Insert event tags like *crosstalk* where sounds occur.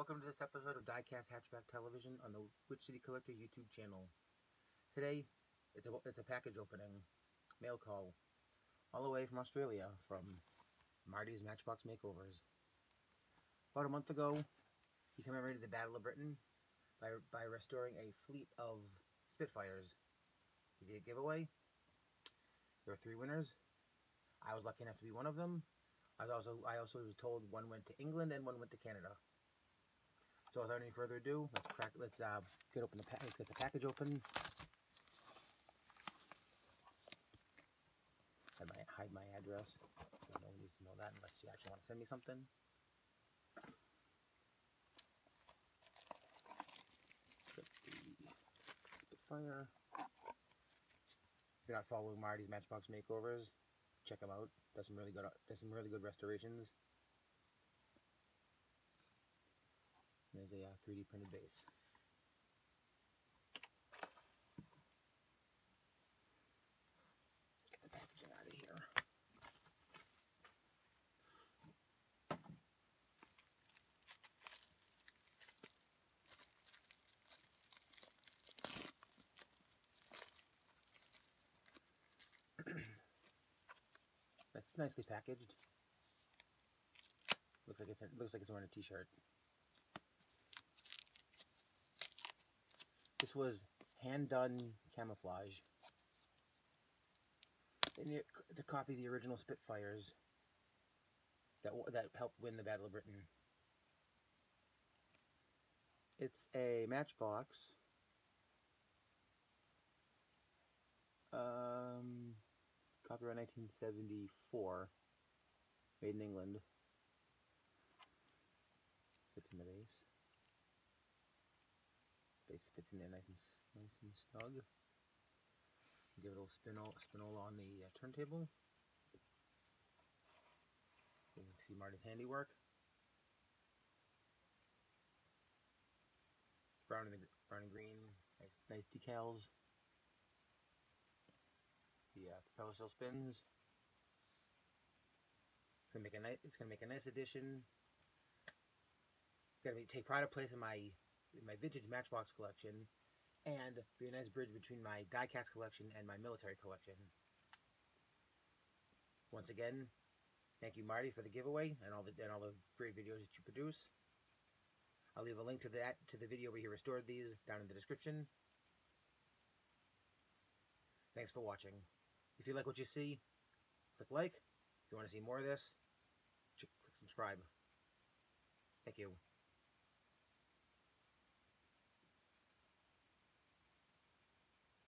Welcome to this episode of Diecast Hatchback Television on the Witch City Collector YouTube channel. Today, it's a, it's a package opening, mail call, all the way from Australia from Marty's Matchbox Makeovers. About a month ago, he commemorated the Battle of Britain by, by restoring a fleet of Spitfires. He did a giveaway. There were three winners. I was lucky enough to be one of them. I was also I also was told one went to England and one went to Canada. So without any further ado, let's crack. Let's uh, get open the pa let's get the package open. Hide my hide my address. No one needs to know that unless you actually want to send me something. Spitfire. If you're not following Marty's Matchbox Makeovers, check them out. Does some really good does some really good restorations. There's a uh, 3D printed base. Get the packaging out of here. *clears throat* That's nicely packaged. Looks like it's looks like it's wearing a t-shirt. This was hand done camouflage. And to copy the original Spitfires that that helped win the Battle of Britain. It's a matchbox. Um, copyright 1974. Made in England. Fits in the base. Base fits in there nice and nice and snug. Give it a little spinol spinola on the uh, turntable. You can see Marty's handiwork. Brown and the brown and green, nice nice decals. The uh, propeller still spins. It's gonna make a nice. It's gonna make a nice addition. Gonna be, take pride of place in my my vintage Matchbox collection, and be a nice bridge between my diecast collection and my military collection. Once again, thank you, Marty, for the giveaway and all the and all the great videos that you produce. I'll leave a link to that to the video where he restored these down in the description. Thanks for watching. If you like what you see, click like. If you want to see more of this, click subscribe. Thank you.